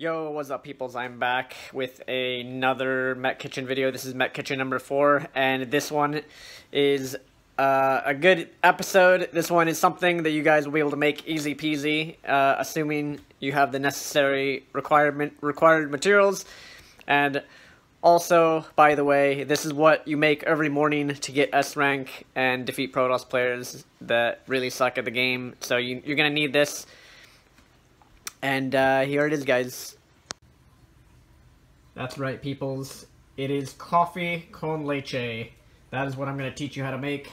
Yo, what's up peoples? I'm back with another Mech Kitchen video. This is Mech Kitchen number four, and this one is uh, a good episode. This one is something that you guys will be able to make easy peasy, uh, assuming you have the necessary requirement required materials. And also, by the way, this is what you make every morning to get S rank and defeat Protoss players that really suck at the game. So you, you're gonna need this. And uh, here it is, guys. That's right, peoples. It is coffee con leche. That is what I'm going to teach you how to make.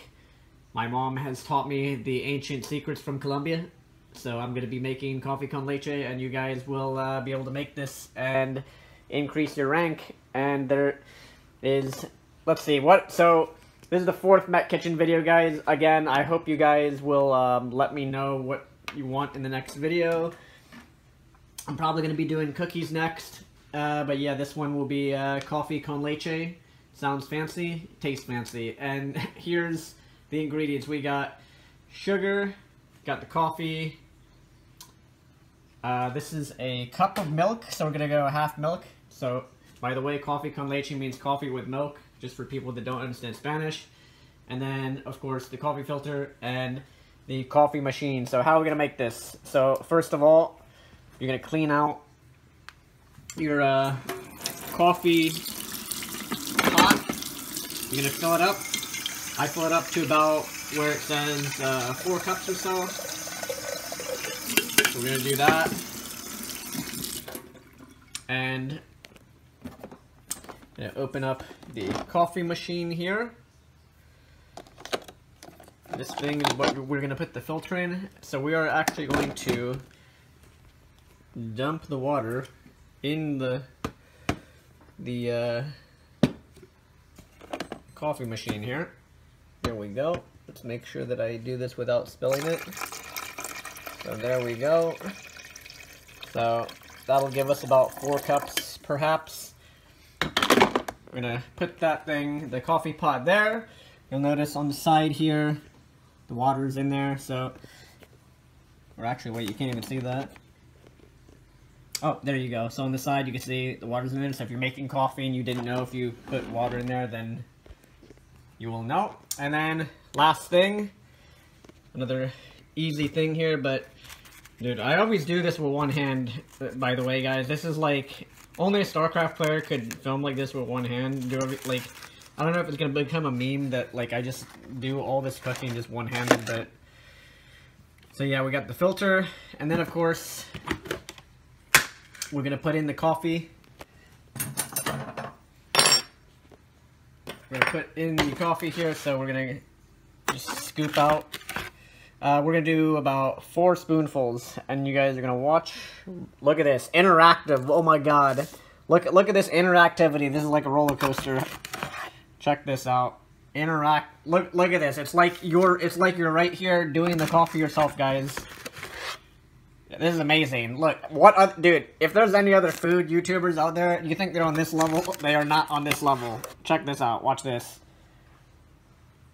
My mom has taught me the ancient secrets from Colombia. So I'm going to be making coffee con leche, and you guys will uh, be able to make this and increase your rank. And there is, let's see, what, so this is the fourth Mech Kitchen video, guys. Again, I hope you guys will um, let me know what you want in the next video. I'm probably going to be doing cookies next. Uh, but yeah, this one will be uh, coffee con leche. Sounds fancy, tastes fancy. And here's the ingredients. We got sugar, got the coffee. Uh, this is a cup of milk, so we're going to go half milk. So, by the way, coffee con leche means coffee with milk, just for people that don't understand Spanish. And then, of course, the coffee filter and the coffee machine. So how are we going to make this? So, first of all, you're to clean out your uh, coffee pot. You're to fill it up. I fill it up to about where it says uh, four cups or so. So we're to do that. And gonna open up the coffee machine here. This thing is what we're to put the filter in. So we are actually going to dump the water in the the uh, coffee machine here. There we go. Let's make sure that I do this without spilling it. So there we go. So that'll give us about four cups perhaps. We're gonna put that thing, the coffee pot there. You'll notice on the side here, the water's in there, so, or actually wait, you can't even see that. Oh, there you go. So on the side, you can see the water's in there. So if you're making coffee and you didn't know if you put water in there, then you will know. And then last thing, another easy thing here, but dude, I always do this with one hand, by the way, guys. This is like, only a StarCraft player could film like this with one hand. Do every, like, I don't know if it's going to become a meme that, like, I just do all this cooking just one-handed, but... So yeah, we got the filter, and then of course, we're to put in the coffee. We're to put in the coffee here, so we're to just scoop out. Uh, we're to do about four spoonfuls, and you guys are to watch. Look at this. Interactive. Oh my god. Look, look at this interactivity. This is like a roller coaster. Check this out. Interact. Look, look at this. It's like you're, it's like you're right here doing the coffee yourself, guys. This is amazing. Look, what, other, dude, if there's any other food YouTubers out there, you think they're on this level? They are not on this level. Check this out. Watch this.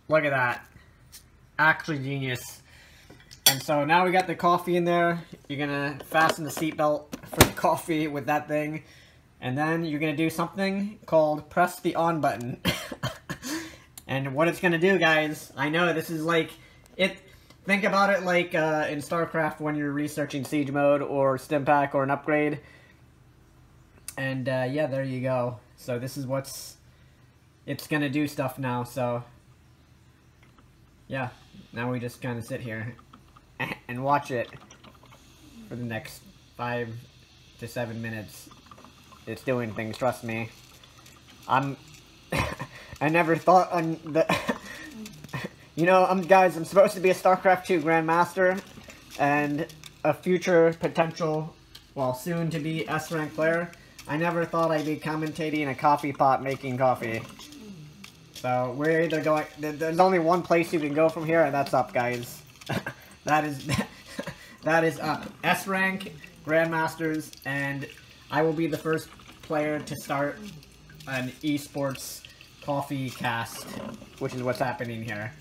Look at that. Actually genius. And so now we got the coffee in there. You're going to fasten the seatbelt for the coffee with that thing. And then you're going to do something called press the on button. and what it's going to do, guys, I know this is like, it Think about it like uh, in StarCraft when you're researching Siege Mode or Stimpak or an upgrade. And uh, yeah, there you go. So this is what's... It's gonna do stuff now, so... Yeah, now we just kind of sit here and watch it for the next five to seven minutes. It's doing things, trust me. I'm... I never thought on the... You know, um, guys, I'm supposed to be a StarCraft 2 Grandmaster and a future potential, well, soon to be S-rank player. I never thought I'd be commentating a coffee pot making coffee. So, we're either going, there's only one place you can go from here, and that's up, guys. that is, that is up. S-rank, Grandmasters, and I will be the first player to start an esports coffee cast, which is what's happening here.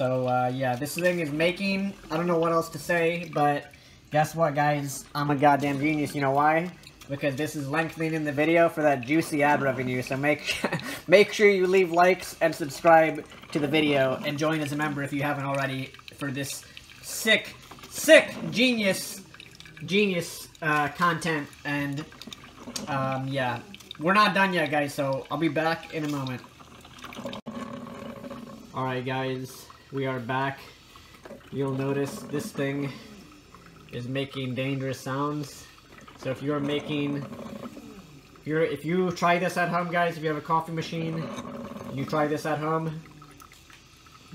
So, uh, yeah, this thing is making, I don't know what else to say, but Guess what, guys? I'm a goddamn genius. You know why? Because this is lengthening the video for that juicy ad revenue. So make make sure you leave likes and subscribe to the video and join as a member if you haven't already for this sick, sick, genius, genius uh, content. And um, yeah, we're not done yet, guys. So I'll be back in a moment. All right, guys, we are back. You'll notice this thing is making dangerous sounds. So if you're making, if, you're, if you try this at home, guys, if you have a coffee machine, you try this at home,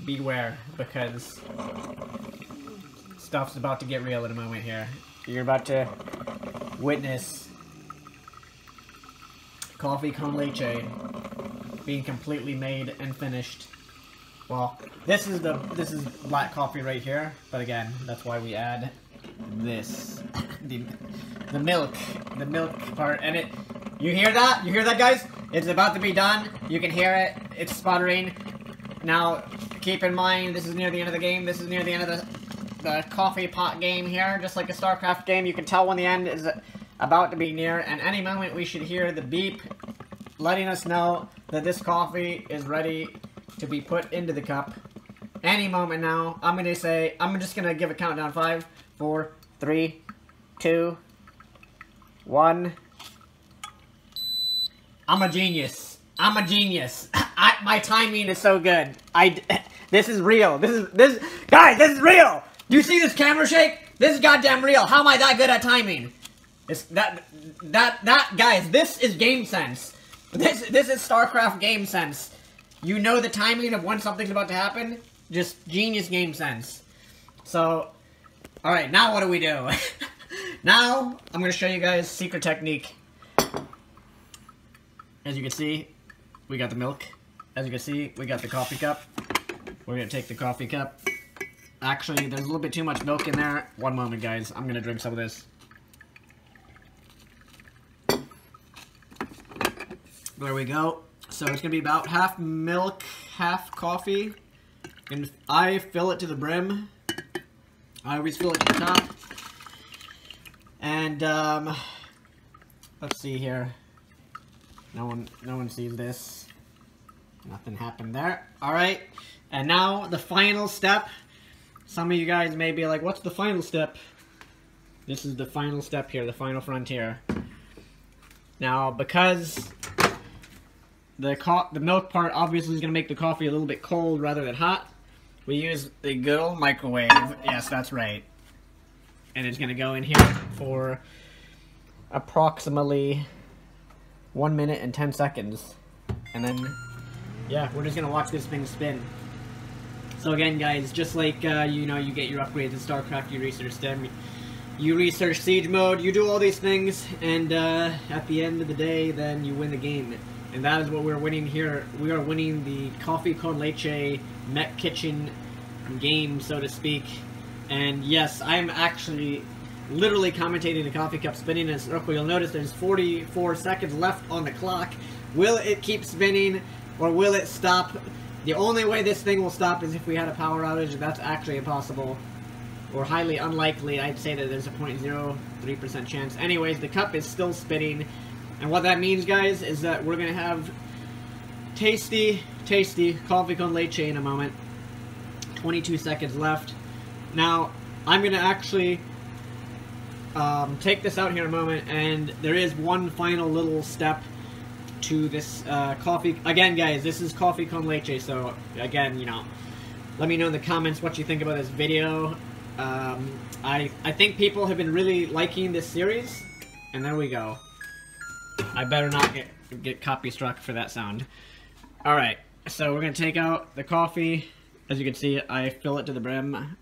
beware, because stuff's about to get real in a moment here. You're about to witness coffee con leche being completely made and finished. Well, this is the this is black coffee right here, but again, that's why we add this the the milk the milk part and it. You hear that? You hear that guys? It's about to be done. You can hear it. It's sputtering. Now keep in mind this is near the end of the game. This is near the end of the the coffee pot game here. Just like a starcraft game you can tell when the end is about to be near. And any moment we should hear the beep letting us know that this coffee is ready to be put into the cup any moment now i'm gonna say i'm just gonna give a countdown five four, three, two, one. I'm a genius. I'm a genius. I, my timing is so good. I, this is real. This is, this, guys, this is real. Do you see this camera shake? This is goddamn real. How am I that good at timing? This, that, that, that, guys, this is game sense. This, this is StarCraft game sense. You know the timing of when something's about to happen. Just genius game sense. So, Alright, now what do we do? now, I'm going to show you guys secret technique. As you can see, we got the milk. As you can see, we got the coffee cup. We're going to take the coffee cup. Actually, there's a little bit too much milk in there. One moment, guys. I'm going to drink some of this. There we go. So it's going to be about half milk, half coffee. And I fill it to the brim I always fill it to the top. And, um, let's see here. No one, no one sees this. Nothing happened there. Alright, and now the final step. Some of you guys may be like, what's the final step? This is the final step here, the final frontier. Now, because the the milk part obviously is going to make the coffee a little bit cold rather than hot, we use the good old microwave. Yes, that's right. And it's going to go in here for approximately one minute and 10 seconds. And then, yeah, we're just going to watch this thing spin. So again, guys, just like, uh, you know, you get your upgrades in StarCraft, you research them, you research siege mode, you do all these things, and uh, at the end of the day, then you win the game. And that is what we're winning here. We are winning the Coffee Con Leche Mech Kitchen game, so to speak. And yes, I'm actually literally commentating the coffee cup spinning in a circle. You'll notice there's 44 seconds left on the clock. Will it keep spinning or will it stop? The only way this thing will stop is if we had a power outage. and That's actually impossible or highly unlikely. I'd say that there's a 0.03% chance. Anyways, the cup is still spinning and what that means, guys, is that we're going to have tasty, tasty coffee con leche in a moment. 22 seconds left. Now, I'm going to actually um, take this out here in a moment, and there is one final little step to this uh, coffee. Again, guys, this is coffee con leche, so again, you know, let me know in the comments what you think about this video. Um, I, I think people have been really liking this series, and there we go. I better not get, get copy struck for that sound. Alright, so we're going to take out the coffee. As you can see, I fill it to the brim.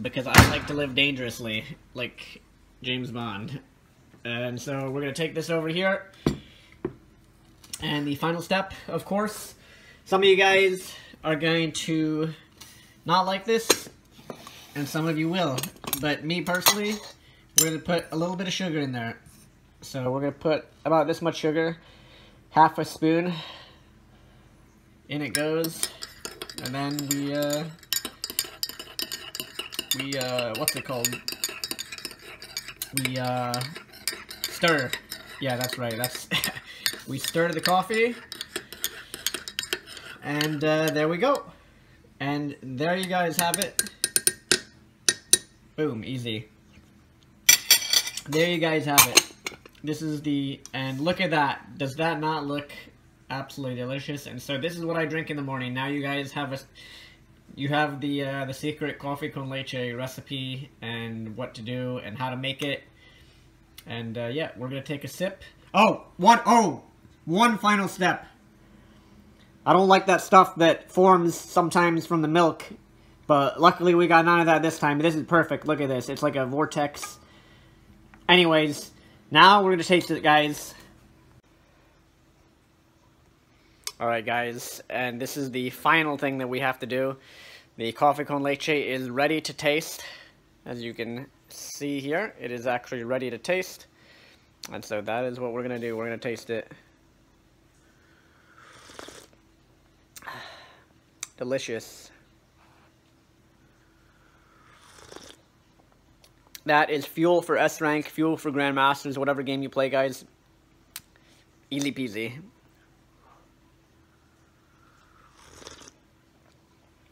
Because I like to live dangerously, like James Bond. And so we're going to take this over here. And the final step, of course, some of you guys are going to not like this, and some of you will. But me personally, we're going to put a little bit of sugar in there. So we're going to put about this much sugar, half a spoon, in it goes. And then we, uh, we, uh, what's it called? We, uh, stir. Yeah, that's right, that's, we stir the coffee, and, uh, there we go. And there you guys have it. Boom, easy. There you guys have it. This is the, and look at that. Does that not look absolutely delicious? And so this is what I drink in the morning. Now you guys have a, you have the uh, the secret coffee con leche recipe and what to do and how to make it. And uh, yeah, we're gonna take a sip. Oh, one, oh, one final step. I don't like that stuff that forms sometimes from the milk, but luckily we got none of that this time. This is perfect. Look at this. It's like a vortex. Anyways, now we're gonna taste it, guys. Alright guys, and this is the final thing that we have to do. The coffee con leche is ready to taste. As you can see here, it is actually ready to taste. And so that is what we're going to do. We're going to taste it. Delicious. That is fuel for S-Rank, fuel for Grandmasters, whatever game you play, guys. Easy peasy.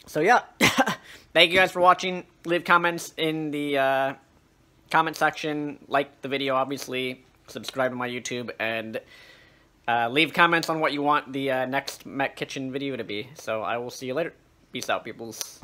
So yeah, thank you guys for watching. Leave comments in the uh, comment section. Like the video, obviously. Subscribe to my YouTube. And uh, leave comments on what you want the uh, next Mech Kitchen video to be. So I will see you later. Peace out, peoples.